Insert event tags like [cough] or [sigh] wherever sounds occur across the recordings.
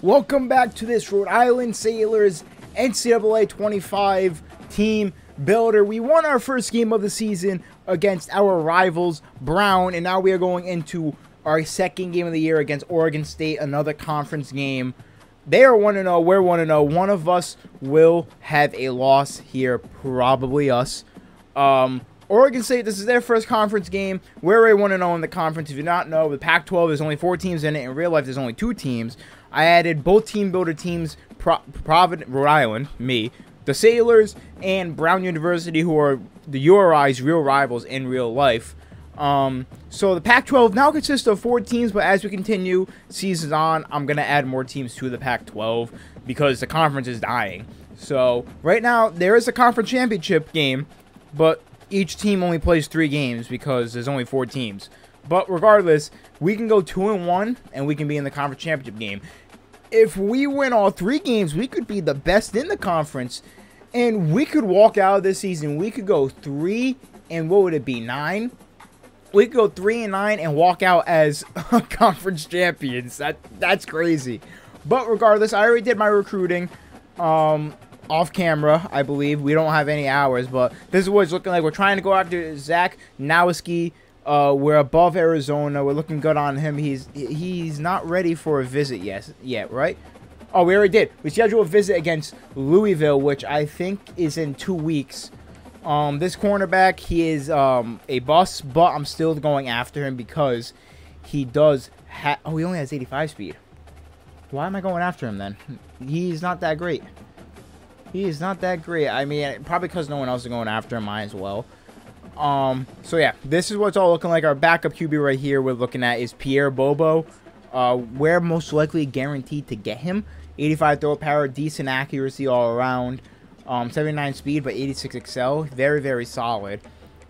Welcome back to this Rhode Island Sailors NCAA 25 team builder. We won our first game of the season against our rivals, Brown, and now we are going into our second game of the year against Oregon State, another conference game. They are 1 0, we're 1 0. One of us will have a loss here, probably us. Um, Oregon State, this is their first conference game. We're a 1 0 in the conference. If you do not know, the Pac 12, there's only four teams in it. In real life, there's only two teams. I added both team builder teams, Pro Providence, Rhode Island, me, the Sailors, and Brown University, who are the URI's real rivals in real life. Um, so the Pac-12 now consists of four teams, but as we continue seasons on, I'm gonna add more teams to the Pac-12 because the conference is dying. So right now there is a conference championship game, but each team only plays three games because there's only four teams. But regardless, we can go two and one, and we can be in the conference championship game. If we win all three games, we could be the best in the conference, and we could walk out of this season. We could go three and what would it be nine? We could go three and nine and walk out as [laughs] conference champions. That that's crazy. But regardless, I already did my recruiting. Um, off camera, I believe. We don't have any hours, but this is what it's looking like. We're trying to go after Zach Nowatzki uh, we're above Arizona. We're looking good on him. He's he's not ready for a visit yet, yet, right? Oh, we already did. We scheduled a visit against Louisville, which I think is in two weeks. Um, this cornerback, he is um, a bust, but I'm still going after him because he does have... Oh, he only has 85 speed. Why am I going after him then? He's not that great. He is not that great. I mean, probably because no one else is going after him, might as well. Um, so yeah, this is what's all looking like. Our backup QB right here we're looking at is Pierre Bobo. Uh, we're most likely guaranteed to get him. 85 throw power, decent accuracy all around. Um, 79 speed, but 86 excel. Very, very solid.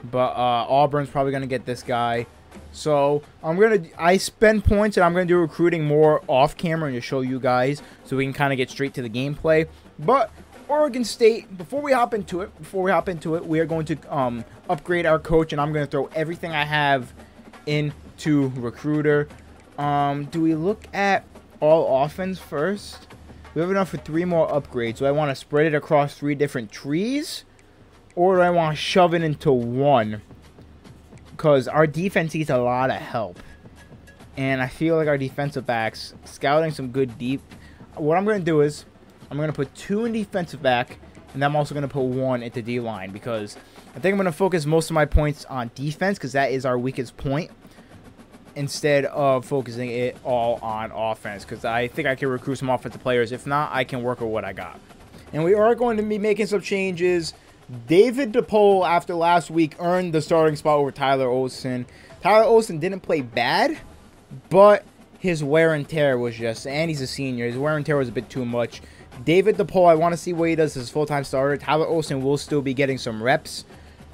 But uh, Auburn's probably going to get this guy. So I'm to, I spend points and I'm going to do recruiting more off camera and to show you guys so we can kind of get straight to the gameplay. But Oregon State, before we hop into it, before we hop into it, we are going to um, upgrade our coach, and I'm going to throw everything I have into recruiter. Um, do we look at all offense first? We have enough for three more upgrades. Do I want to spread it across three different trees? Or do I want to shove it into one? Because our defense needs a lot of help. And I feel like our defensive backs, scouting some good deep. What I'm going to do is, I'm going to put two in defensive back, and I'm also going to put one at the D-line because I think I'm going to focus most of my points on defense because that is our weakest point instead of focusing it all on offense because I think I can recruit some offensive players. If not, I can work with what I got. And we are going to be making some changes. David DePaul, after last week, earned the starting spot over Tyler Olson. Tyler Olson didn't play bad, but his wear and tear was just, and he's a senior, his wear and tear was a bit too much. David DePaul, I want to see what he does as full-time starter. Tyler Olson will still be getting some reps.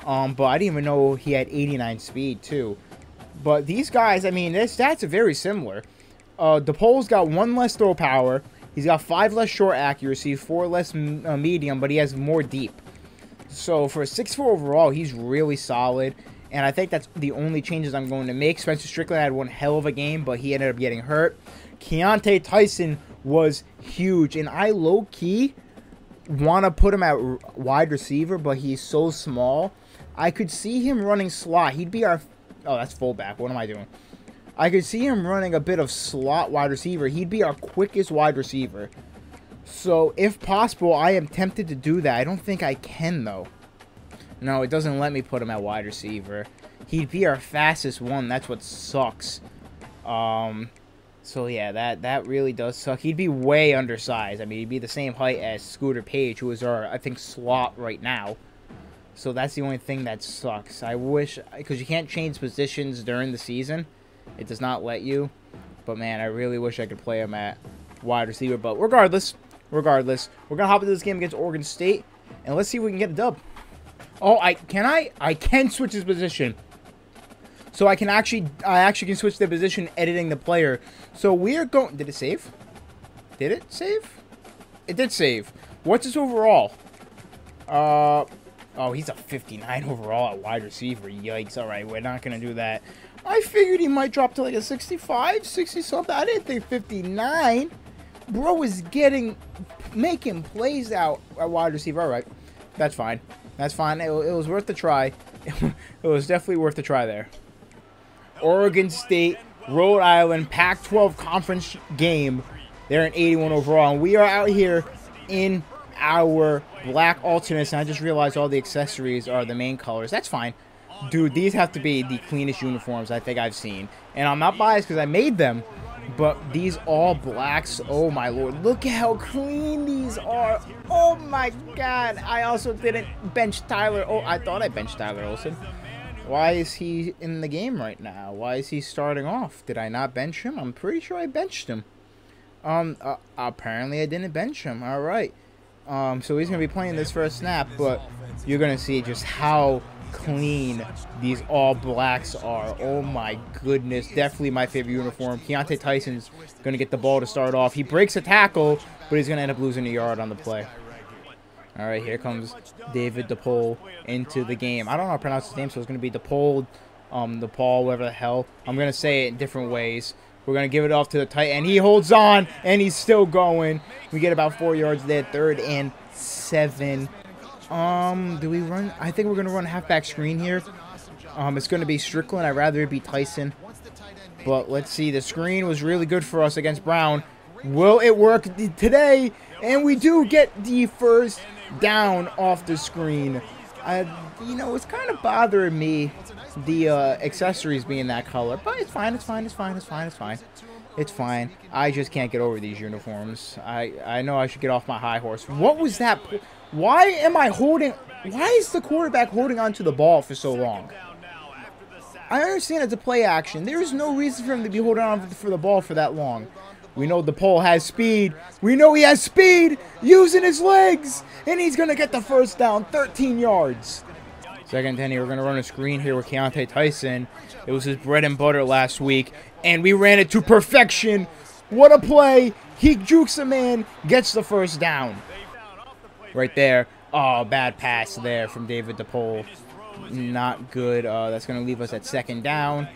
Um, but I didn't even know he had 89 speed, too. But these guys, I mean, their stats are very similar. Uh, DePaul's got one less throw power. He's got five less short accuracy, four less uh, medium, but he has more deep. So for a 6'4 overall, he's really solid. And I think that's the only changes I'm going to make. Spencer Strickland had one hell of a game, but he ended up getting hurt. Keontae Tyson was huge. And I low-key want to put him at wide receiver, but he's so small. I could see him running slot. He'd be our... Oh, that's fullback. What am I doing? I could see him running a bit of slot wide receiver. He'd be our quickest wide receiver. So, if possible, I am tempted to do that. I don't think I can, though. No, it doesn't let me put him at wide receiver. He'd be our fastest one. That's what sucks. Um, so yeah, that that really does suck. He'd be way undersized. I mean, he'd be the same height as Scooter Page, who is our I think slot right now. So that's the only thing that sucks. I wish because you can't change positions during the season. It does not let you. But man, I really wish I could play him at wide receiver. But regardless, regardless, we're gonna hop into this game against Oregon State, and let's see if we can get a dub. Oh, I can I? I can switch his position. So I can actually, I actually can switch the position editing the player. So we are going, did it save? Did it save? It did save. What's his overall? Uh, oh, he's a 59 overall at wide receiver. Yikes. All right, we're not going to do that. I figured he might drop to like a 65, 60 something. I didn't think 59. Bro is getting, making plays out at wide receiver. All right, that's fine. That's fine. It, it was worth the try. [laughs] it was definitely worth the try there. Oregon State, Rhode Island, Pac-12 conference game. They're an 81 overall, and we are out here in our black alternates. And I just realized all the accessories are the main colors. That's fine. Dude, these have to be the cleanest uniforms I think I've seen. And I'm not biased because I made them. But these all blacks, oh my lord. Look at how clean these are. Oh my god. I also didn't bench Tyler. Oh, I thought I benched Tyler Olson. Why is he in the game right now? Why is he starting off? Did I not bench him? I'm pretty sure I benched him. Um, uh, apparently I didn't bench him. All right. Um, so he's going to be playing this first snap, but you're going to see just how clean these all blacks are. Oh my goodness. Definitely my favorite uniform. Keyontae Tyson's going to get the ball to start off. He breaks a tackle, but he's going to end up losing a yard on the play. All right, here comes David DePaul into the game. I don't know how to pronounce his name, so it's going to be DePaul, um, DePaul, whatever the hell. I'm going to say it in different ways. We're going to give it off to the tight end. He holds on, and he's still going. We get about four yards there, third and seven. Um, do we run? I think we're going to run halfback screen here. Um, it's going to be Strickland. I'd rather it be Tyson. But let's see. The screen was really good for us against Brown. Will it work today? And we do get the first down off the screen. I, you know, it's kind of bothering me, the uh, accessories being that color. But it's fine, it's fine, it's fine, it's fine, it's fine. It's fine. I just can't get over these uniforms. I, I know I should get off my high horse. What was that? Why am I holding... Why is the quarterback holding onto the ball for so long? I understand it's a play action. There is no reason for him to be holding on for the ball for that long. We know DePaul has speed. We know he has speed using his legs. And he's going to get the first down, 13 yards. Second 10 we're going to run a screen here with Keontae Tyson. It was his bread and butter last week. And we ran it to perfection. What a play. He jukes a man, gets the first down. Right there. Oh, bad pass there from David DePaul. Not good. Uh, that's going to leave us at second down.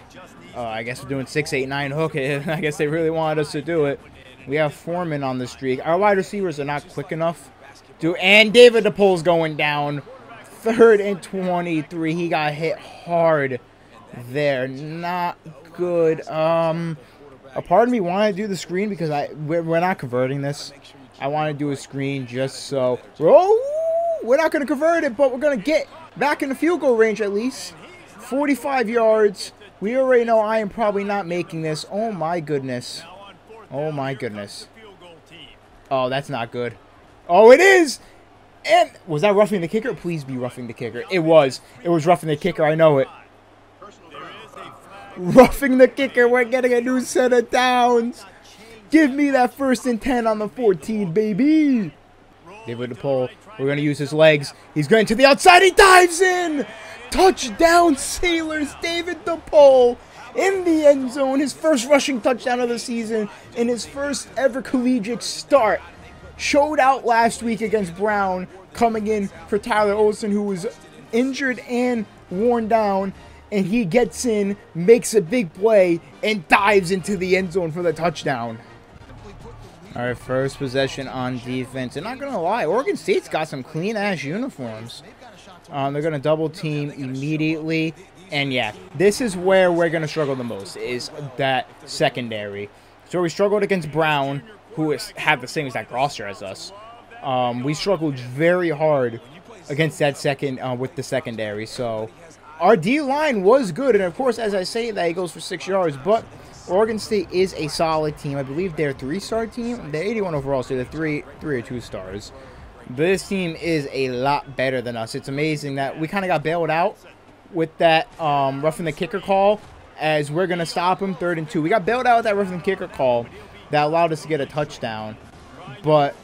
Uh, I guess we're doing six, eight, nine hook. [laughs] I guess they really wanted us to do it. We have Foreman on the streak. Our wide receivers are not quick enough. To, and David DePaul's going down. Third and 23. He got hit hard there. Not good. Um, a part of me wanted to do the screen because I we're, we're not converting this. I want to do a screen just so. Oh, we're not going to convert it, but we're going to get back in the field goal range at least. 45 yards. We already know I am probably not making this. Oh my goodness. Oh my goodness. Oh, that's not good. Oh, it is! And was that roughing the kicker? Please be roughing the kicker. It was. It was roughing the kicker. I know it. Roughing the kicker. We're getting a new set of downs. Give me that first and 10 on the 14, baby. David DePaul. We're going to use his legs. He's going to the outside. He dives in. Touchdown, Sailors. David DePaul in the end zone. His first rushing touchdown of the season in his first ever collegiate start. Showed out last week against Brown, coming in for Tyler Olson, who was injured and worn down. And he gets in, makes a big play, and dives into the end zone for the touchdown. All right, first possession on defense. And not going to lie, Oregon State's got some clean-ass uniforms. Um, they're going to double team immediately. And yeah, this is where we're going to struggle the most, is that secondary. So we struggled against Brown, who is, had the same exact roster as us. Um, we struggled very hard against that second uh, with the secondary. So our D-line was good. And of course, as I say that, he goes for six yards. But Oregon State is a solid team. I believe they're a three-star team. They're 81 overall, so they're three, three or two stars. But This team is a lot better than us. It's amazing that we kind of got bailed out with that um, roughing the kicker call as we're going to stop him third and two. We got bailed out with that roughing the kicker call that allowed us to get a touchdown. But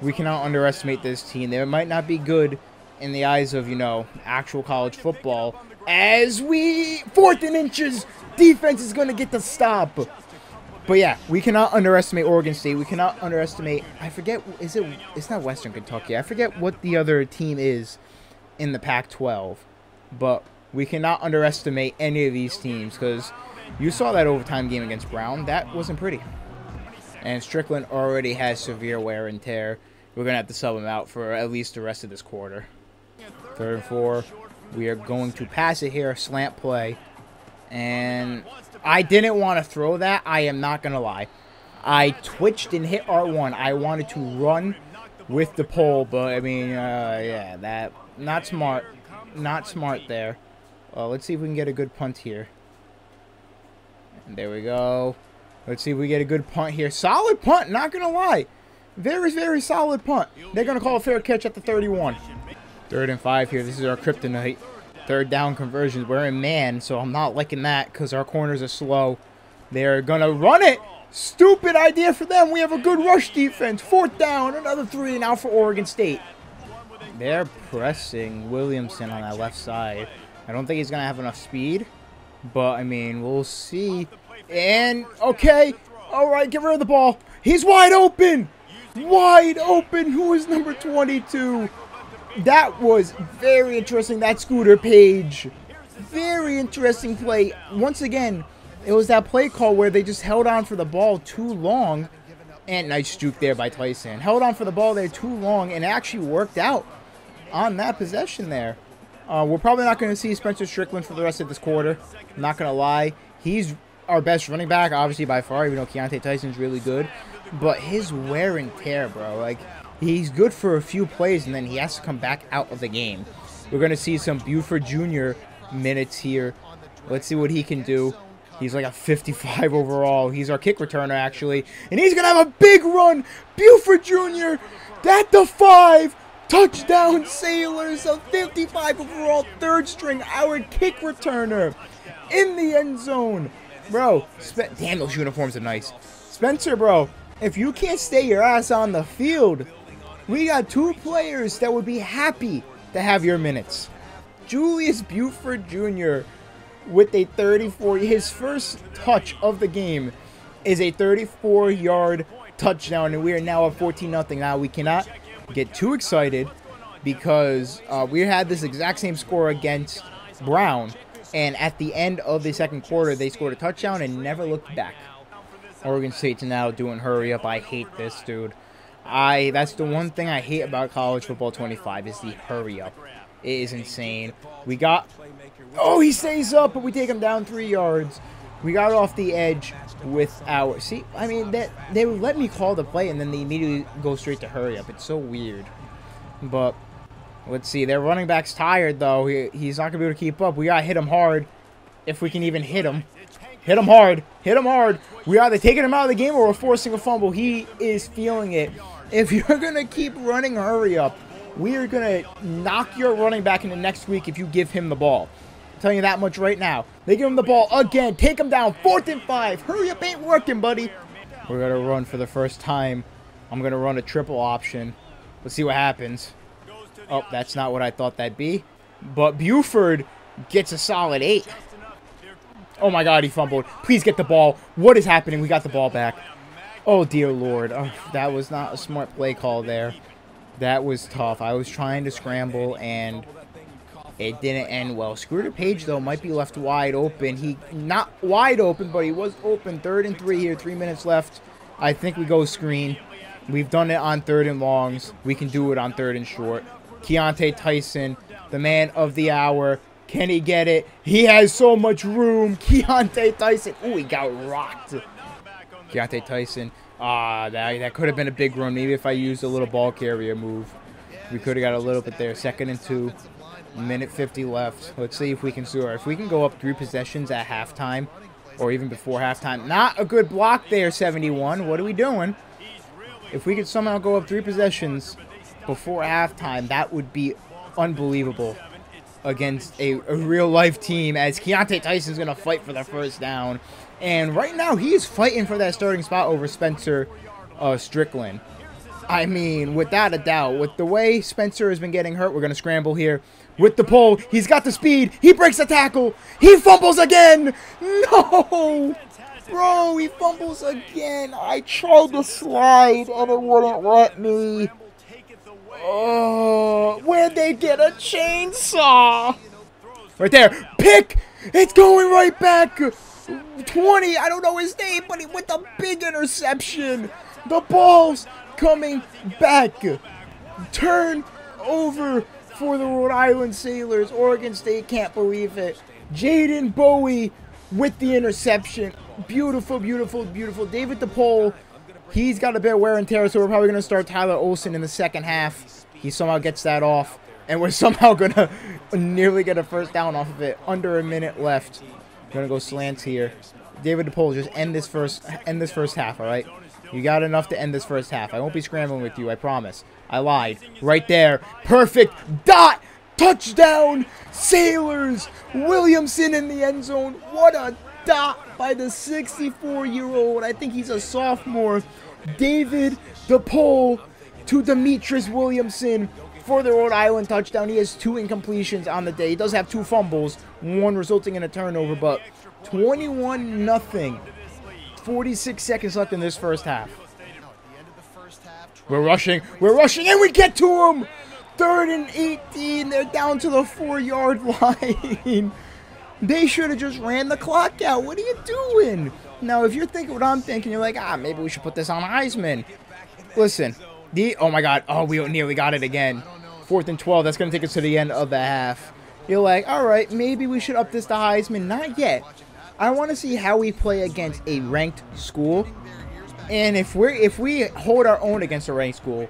we cannot underestimate this team. They might not be good in the eyes of, you know, actual college football. As we, fourth and inches, defense is going to get the stop. But yeah, we cannot underestimate Oregon State. We cannot underestimate. I forget. Is it? It's not Western Kentucky. I forget what the other team is in the Pac-12. But we cannot underestimate any of these teams because you saw that overtime game against Brown. That wasn't pretty. And Strickland already has severe wear and tear. We're going to have to sub him out for at least the rest of this quarter. Third and four. We are going to pass it here, slant play. And I didn't want to throw that. I am not going to lie. I twitched and hit R1. I wanted to run with DePaul, but I mean, uh, yeah, that not smart. Not smart there. Well, let's see if we can get a good punt here. And there we go. Let's see if we get a good punt here. Solid punt, not going to lie. Very, very solid punt. They're going to call a fair catch at the 31. Third and five here. This is our kryptonite. Third down conversions. We're in man, so I'm not liking that because our corners are slow. They're going to run it. Stupid idea for them. We have a good rush defense. Fourth down. Another three now for Oregon State. They're pressing Williamson on that left side. I don't think he's going to have enough speed. But, I mean, we'll see. And, okay. All right, get rid of the ball. He's wide open. Wide open. Who is number 22? That was very interesting. That Scooter Page. Very interesting play. Once again, it was that play call where they just held on for the ball too long. And nice juke there by Tyson. Held on for the ball there too long and actually worked out on that possession there. Uh, we're probably not going to see Spencer Strickland for the rest of this quarter. I'm not going to lie. He's our best running back, obviously, by far, even though Keyontae Tyson's really good. But his wear and tear, bro. Like, he's good for a few plays, and then he has to come back out of the game. We're going to see some Buford Jr. minutes here. Let's see what he can do. He's like a 55 overall. He's our kick returner, actually. And he's going to have a big run. Buford Jr. That the five. Touchdown Sailors, a 55 overall third string, our kick returner in the end zone. Bro, Spe damn, those uniforms are nice. Spencer, bro, if you can't stay your ass on the field, we got two players that would be happy to have your minutes. Julius Buford Jr. with a 34, his first touch of the game is a 34 yard touchdown, and we are now at 14 0. Now, we cannot get too excited because uh, we had this exact same score against Brown, and at the end of the second quarter, they scored a touchdown and never looked back. Oregon State's now doing hurry up. I hate this, dude. I that's the one thing I hate about college football 25 is the hurry up. It is insane. We got Oh, he stays up, but we take him down 3 yards. We got off the edge with our see. I mean that they would let me call the play and then they immediately go straight to hurry up. It's so weird. But let's see. Their running back's tired though. He, he's not gonna be able to keep up. We gotta hit him hard, if we can even hit him. Hit him hard. Hit him hard. We are either taking him out of the game or we're forcing a fumble. He is feeling it. If [laughs] you're gonna keep running hurry up, we are gonna knock your running back into next week if you give him the ball I'm telling you that much right now. They give him the ball again. Take him down. Fourth and five. Hurry up ain't working, buddy. We're going to run for the first time. I'm going to run a triple option. Let's see what happens. Oh, that's not what I thought that'd be. But Buford gets a solid eight. Oh my god, he fumbled. Please get the ball. What is happening? We got the ball back. Oh, dear lord. Oh, that was not a smart play call there. That was tough. I was trying to scramble, and it didn't end well. Scooter Page, though, might be left wide open. He, not wide open, but he was open. Third and three here, three minutes left. I think we go screen. We've done it on third and longs. We can do it on third and short. Keyontae Tyson, the man of the hour. Can he get it? He has so much room. [laughs] Keyontae Tyson. Ooh, he got rocked. Keyontae Tyson. Ah, that, that could have been a big run. Maybe if I used a little ball carrier move. We could have got a little bit there. Second and two. Minute 50 left. Let's see if we can score. If we can go up three possessions at halftime, or even before halftime. Not a good block there, 71. What are we doing? If we could somehow go up three possessions before halftime, that would be unbelievable against a, a real-life team as Keyontae Tyson's going to fight for the first down. And right now, he is fighting for that starting spot over Spencer uh, Strickland. I mean, without a doubt, with the way Spencer has been getting hurt, we're going to scramble here with DePaul. He's got the speed. He breaks the tackle. He fumbles again. No. Bro, he fumbles again. I tried to slide and it wouldn't let me. Oh, where'd they get a chainsaw? Right there. Pick. It's going right back. 20. I don't know his name, but he with a big interception. The ball's coming back. Turn over for the Rhode Island Sailors. Oregon State can't believe it. Jaden Bowie with the interception. Beautiful, beautiful, beautiful. David DePaul, he's got a bit of wear and tear, so we're probably going to start Tyler Olson in the second half. He somehow gets that off, and we're [laughs] somehow going to nearly get a first down off of it. Under a minute left. Going to go slants here. David DePaul, just end this first end this first half, all right? You got enough to end this first half. I won't be scrambling with you, I promise. I lied. Right there. Perfect. Dot. Touchdown. Sailors. Williamson in the end zone. What a dot by the 64-year-old. I think he's a sophomore. David DePaul to Demetrius Williamson for the Rhode Island touchdown. He has two incompletions on the day. He does have two fumbles, one resulting in a turnover, but 21 nothing. 46 seconds left in this first half. We're rushing. We're rushing, and we get to him. Third and 18. They're down to the four-yard [laughs] line. They should have just ran the clock out. What are you doing? Now, if you're thinking what I'm thinking, you're like, ah, maybe we should put this on Heisman. Listen, the oh my God, oh we nearly got it again. Fourth and 12. That's gonna take us to the end of the half. You're like, all right, maybe we should up this to Heisman. Not yet. I want to see how we play against a ranked school. And if we if we hold our own against a ranked school,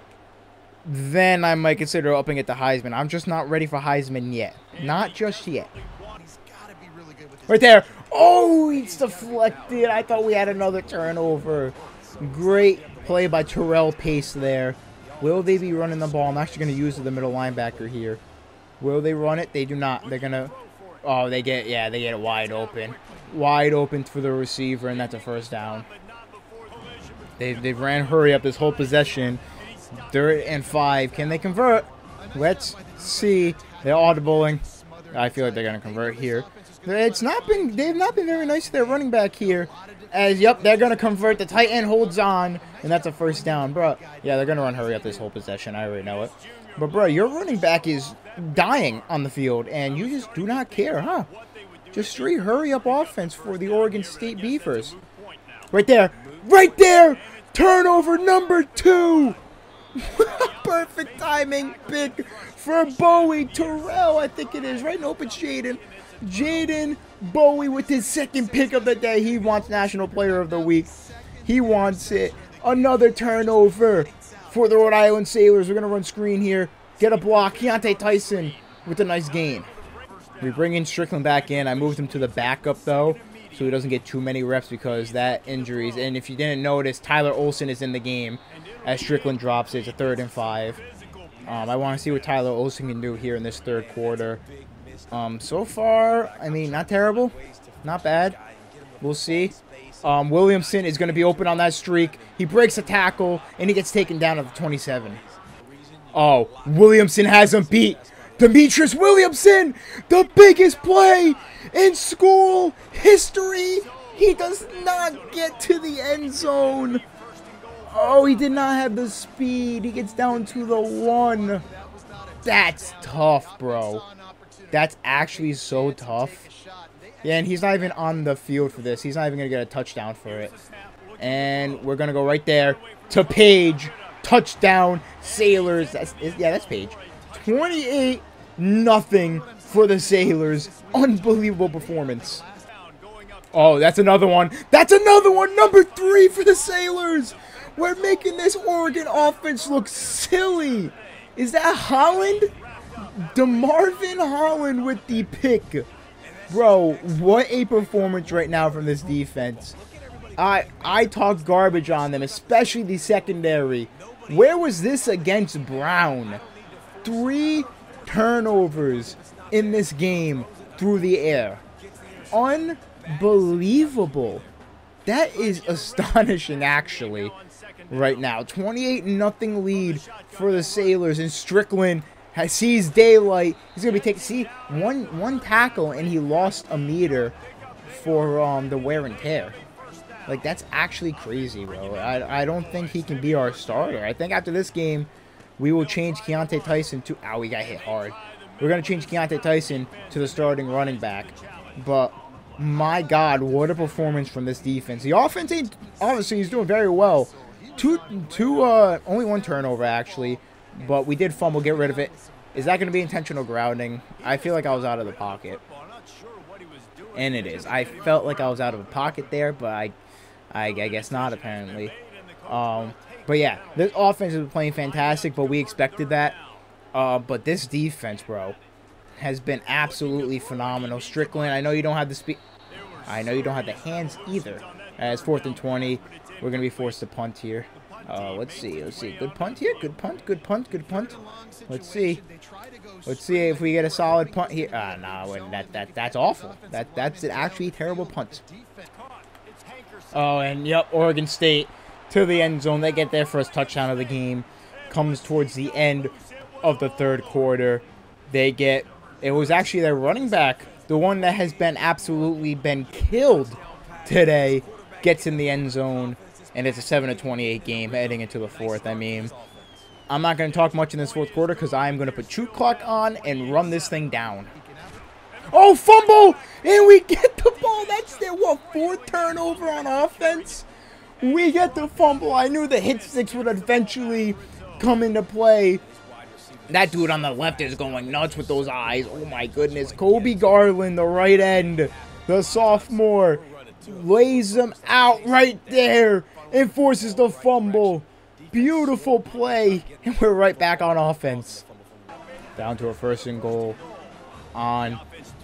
then I might consider upping it to Heisman. I'm just not ready for Heisman yet. Not just yet. Right there. Oh, he's deflected. I thought we had another turnover. Great play by Terrell Pace there. Will they be running the ball? I'm actually going to use the middle linebacker here. Will they run it? They do not. They're going to... Oh, they get... Yeah, they get it wide open wide open for the receiver, and that's a first down. They, they've ran hurry up this whole possession. Third and five. Can they convert? Let's see. They're audibling. I feel like they're going to convert here. It's not been, they've not been very nice to their running back here. As, yep, they're to convert. The tight end holds on, and that's a first down. Bro, yeah, they're to run hurry up this whole possession. I already know it. But, bro, your running back is dying on the field, and you just do not care, huh? Just straight hurry up offense for the Oregon State Beavers. Right there. Right there. Turnover number two. [laughs] Perfect timing big for Bowie Terrell, I think it is. Right in open Jaden. Jaden Bowie with his second pick of the day. He wants National Player of the Week. He wants it. Another turnover for the Rhode Island Sailors. We're going to run screen here. Get a block. Keontae Tyson with a nice gain. We bring in Strickland back in. I moved him to the backup, though, so he doesn't get too many reps because that injuries. And if you didn't notice, Tyler Olson is in the game as Strickland drops. It's a third and five. Um, I want to see what Tyler Olson can do here in this third quarter. Um, so far, I mean, not terrible. Not bad. We'll see. Um, Williamson is going to be open on that streak. He breaks a tackle, and he gets taken down at the 27. Oh, Williamson has him beat. Demetrius Williamson, the biggest play in school history. He does not get to the end zone. Oh, he did not have the speed. He gets down to the one. That's tough, bro. That's actually so tough. Yeah, and he's not even on the field for this. He's not even going to get a touchdown for it. And we're going to go right there to Page. Touchdown, Sailors. That's, yeah, that's Page. 28 nothing for the Sailors. Unbelievable performance. Oh, that's another one. That's another one. Number three for the Sailors. We're making this Oregon offense look silly. Is that Holland? DeMarvin Holland with the pick. Bro, what a performance right now from this defense. I I talked garbage on them, especially the secondary. Where was this against Brown? Three turnovers in this game through the air. Unbelievable. That is astonishing, actually, right now. 28 nothing lead for the Sailors, and Strickland has, sees daylight. He's to be taking, see, one, one tackle, and he lost a meter for um, the wear and tear. Like, that's actually crazy, bro. I, I don't think he can be our starter. I think after this game, we will change Keontae Tyson to... Ow, we got hit hard. We're going to change Keontae Tyson to the starting running back. But my God, what a performance from this defense. The offense ain't obviously he's doing very well. Two, two, uh, only one turnover actually, but we did fumble, get rid of it. Is that going to be intentional grounding? I feel like I was out of the pocket, and it is. I felt like I was out of the pocket there, but I, I, I guess not apparently. Um, but yeah, this offense is playing fantastic, but we expected that. Uh, but this defense, bro, has been absolutely phenomenal. Strickland, I know you don't have the speed. I know you don't have the hands either. As fourth and 20, we're going to be forced to punt here. Uh, let's see. Let's see. Good punt here. Good punt. Good punt. Good punt. Let's see. Let's see if we get a solid punt here. Ah, uh, no, that that that's awful. That that's an actually terrible punt. Oh, and yep, Oregon State to the end zone. They get their first touchdown of the game. Comes towards the end of the third quarter. They get it was actually their running back, the one that has been absolutely been killed today, gets in the end zone, and it's a 7 to 28 game heading into the fourth. I mean, I'm not going to talk much in this fourth quarter because I am going to put shoot clock on and run this thing down. Oh, fumble! And we get the ball. That's their, what, fourth turnover on offense? We get the fumble. I knew the hit sticks would eventually come into play. That dude on the left is going nuts with those eyes. Oh my goodness. Colby Garland, the right end, the sophomore, lays them out right there and forces the fumble. Beautiful play. And we're right back on offense. Down to a first and goal on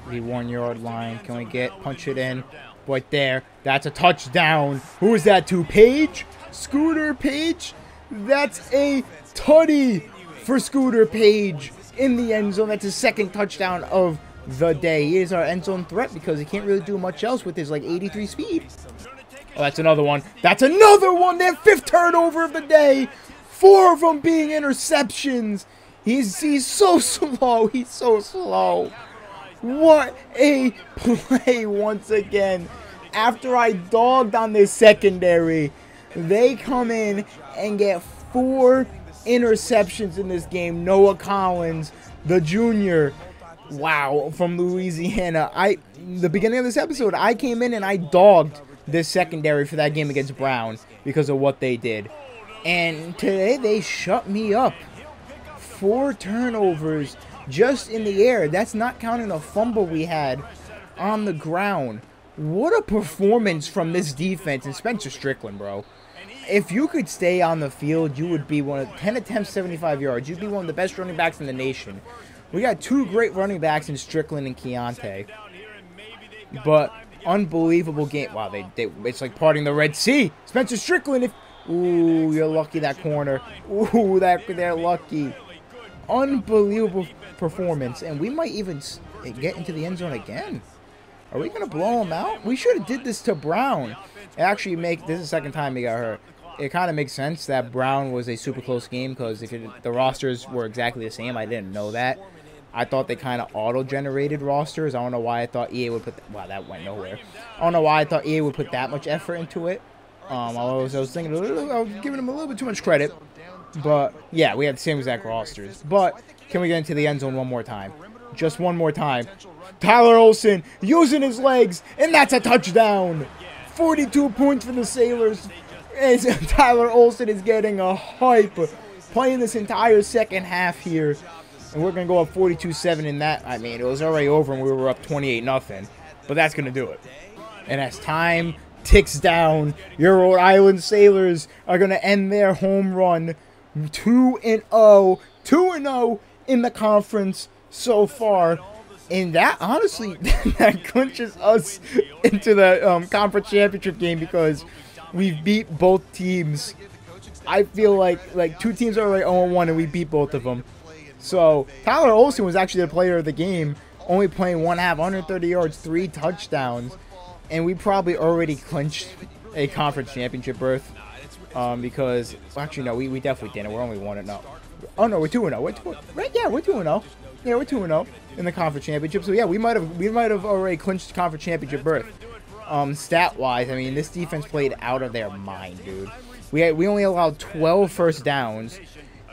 the one yard line. Can we get punch it in? Right there. That's a touchdown. Who is that to? Page? Scooter Page? That's a tutty for Scooter Page in the end zone. That's his second touchdown of the day. He is our end zone threat because he can't really do much else with his like 83 speed. Oh, that's another one. That's another one. That fifth turnover of the day. Four of them being interceptions. He's he's so [laughs] slow. He's so slow. What a play once again. After I dogged on this secondary, they come in and get four interceptions in this game. Noah Collins, the junior, wow, from Louisiana. I the beginning of this episode, I came in and I dogged this secondary for that game against Brown because of what they did. And today they shut me up. Four turnovers just in the air. That's not counting a fumble we had on the ground. What a performance from this defense and Spencer Strickland, bro if you could stay on the field, you would be one of 10 attempts, 75 yards. You'd be one of the best running backs in the nation. We got two great running backs in Strickland and Keontae. But unbelievable game. Wow, they, they it's like parting the Red Sea. Spencer Strickland, if ooh, you're lucky that corner. Ooh, that they're lucky. Unbelievable performance, and we might even get into the end zone again. Are we gonna blow him out? We should have did this to Brown. It Actually, make this is the second time he got hurt it kind of makes sense that Brown was a super close game because if it, the rosters were exactly the same, I didn't know that. I thought they kind of auto-generated rosters. I don't know why I thought EA would put. That, wow, that went nowhere. I don't know why I thought EA would put that much effort into it. Um, I was, I was thinking, I was giving them a little bit too much credit. But yeah, we had the same exact rosters. But can we get into the end zone one more time? Just one more time. Tyler Olson using his legs, and that's a touchdown. 42 points for the Sailors as [laughs] Tyler Olson is getting a hype, playing this entire second half here. And we're going to go up 42-7 in that. I mean, it was already over and we were up 28 nothing, But that's going to do it. And as time ticks down, your Rhode Island Sailors are going to end their home run 2-0. 2-0 in the conference so far. And that, honestly, [laughs] that clinches us into the um, conference championship game because – we've beat both teams. I feel like like two teams are like 0-1 and we beat both of them. So Tyler Olson was actually the player of the game, only playing one half, 130 yards, three touchdowns, and we probably already clinched a conference championship berth. Um, because well, actually no, we, we definitely didn't. We're only one and no. Oh no, we're two and zero. We're two. Right? Yeah, we're two and zero. Yeah, we're two and zero in the conference championship. So yeah, we might have we might have already clinched conference championship berth um, stat-wise, I mean, this defense played out of their mind, dude. We, had, we only allowed 12 first downs,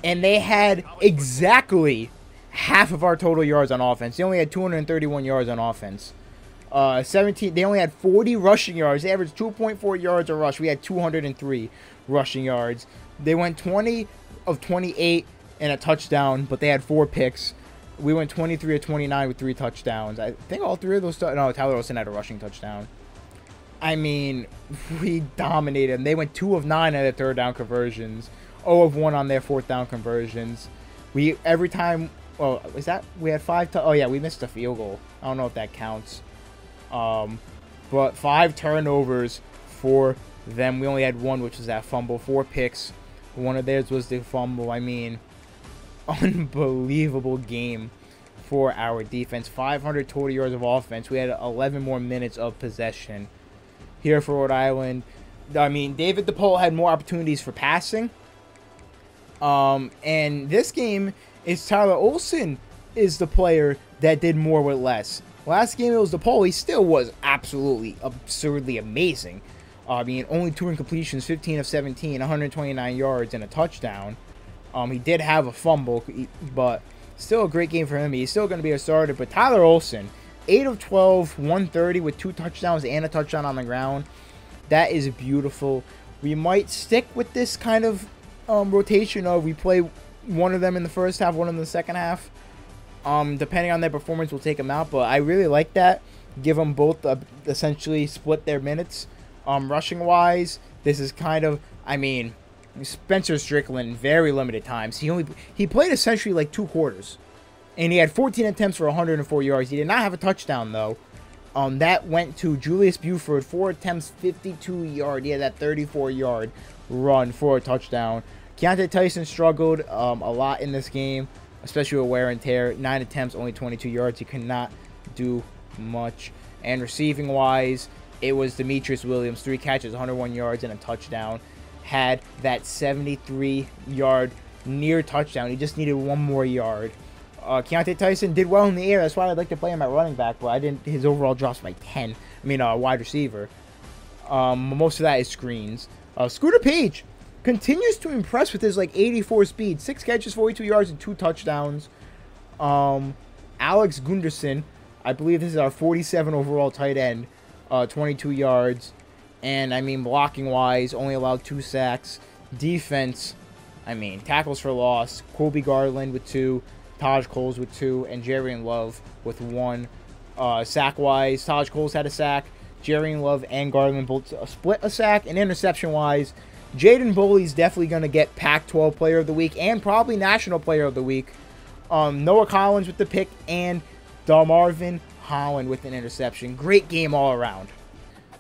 and they had exactly half of our total yards on offense. They only had 231 yards on offense. Uh, 17. They only had 40 rushing yards. They averaged 2.4 yards a rush. We had 203 rushing yards. They went 20 of 28 and a touchdown, but they had four picks. We went 23 of 29 with three touchdowns. I think all three of those. No, Tyler Wilson had a rushing touchdown. I mean, [laughs] we dominated them. They went two of nine at their third down conversions, 0 of one on their fourth down conversions. We every time. Oh, is that we had five? oh yeah, we missed a field goal. I don't know if that counts. Um, but five turnovers for them. We only had one, which was that fumble. Four picks. One of theirs was the fumble. I mean, [laughs] unbelievable game for our defense. 500 total yards of offense. We had 11 more minutes of possession here for Rhode Island. I mean, David DePaul had more opportunities for passing. Um, and this game is Tyler Olson is the player that did more with less. Last game it was DePaul. He still was absolutely absurdly amazing. Uh, I mean, only two incompletions, 15 of 17, 129 yards, and a touchdown. Um, he did have a fumble, but still a great game for him. He's still going to be a starter. But Tyler Olson, 8 of 12, 130 with two touchdowns and a touchdown on the ground. That is beautiful. We might stick with this kind of um, rotation of we play one of them in the first half, one in the second half. Um, depending on their performance, we'll take them out. But I really like that. Give them both uh, essentially split their minutes. Um, rushing wise, this is kind of, I mean, Spencer Strickland very limited times. He only he played essentially like two quarters, and he had 14 attempts for 104 yards. He did not have a touchdown though. Um, that went to Julius Buford, four attempts, 52 yard. Had that 34 yard run for a touchdown. Keontae Tyson struggled um, a lot in this game especially with wear and tear. Nine attempts, only 22 yards. He could not do much. And receiving wise, it was Demetrius Williams, three catches, 101 yards, and a touchdown. Had that 73 yard near touchdown. He just needed one more yard. Uh, Keontae Tyson did well in the air. That's why I'd like to play him at running back, but I didn't. His overall drops by 10. I mean, uh, wide receiver. Um, most of that is screens. Uh, Scooter Page continues to impress with his like 84 speed, six catches, 42 yards, and two touchdowns. Um, Alex Gunderson, I believe this is our 47 overall tight end, uh, 22 yards, and I mean blocking wise, only allowed two sacks. Defense, I mean tackles for loss. Colby Garland with two, Taj Coles with two, and Jerry Love with one. Uh, sack wise, Taj Coles had a sack. Jerry Love and Garland both split a sack, and interception wise. Jaden Bowie's definitely going to get Pac-12 Player of the Week and probably National Player of the Week. Um, Noah Collins with the pick and Marvin Holland with an interception. Great game all around.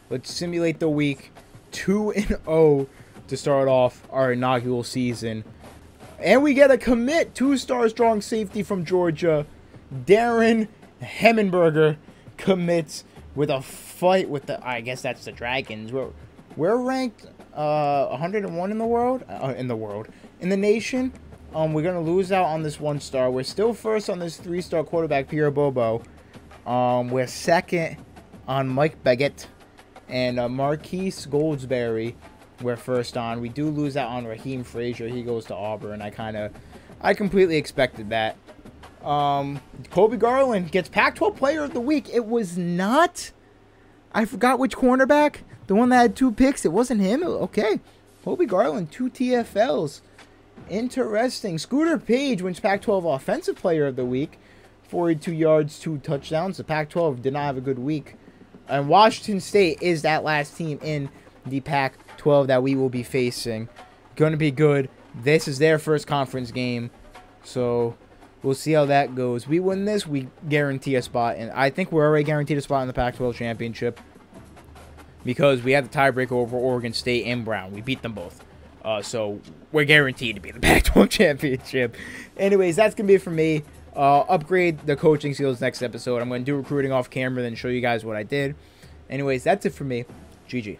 Let's simulate the week 2 and 0 to start off our inaugural season. And we get a commit, two-star strong safety from Georgia. Darren Hemmenberger commits with a fight with the I guess that's the Dragons. We're, we're ranked uh, 101 in the world, uh, in the world, in the nation. Um, we're gonna lose out on this one star. We're still first on this three-star quarterback, Pierre Bobo. Um, we're second on Mike Beggett and uh, Marquise Goldsberry. We're first on. We do lose out on Raheem Frazier. He goes to Auburn. I kind of, I completely expected that. Um, Colby Garland gets Pac-12 Player of the Week. It was not. I forgot which cornerback. The one that had two picks, it wasn't him. Okay. Colby Garland, two TFLs. Interesting. Scooter Page wins Pac 12 Offensive Player of the Week. 42 yards, two touchdowns. The Pac 12 did not have a good week. And Washington State is that last team in the Pac 12 that we will be facing. Going to be good. This is their first conference game. So we'll see how that goes. We win this, we guarantee a spot. And I think we're already guaranteed a spot in the Pac 12 championship because we had the tiebreaker over Oregon State and Brown. We beat them both. Uh, so we're guaranteed to be the [laughs] Pac-12 championship. Anyways, that's gonna be it for me. Uh, upgrade the coaching skills next episode. I'm gonna do recruiting off camera, then show you guys what I did. Anyways, that's it for me. GG.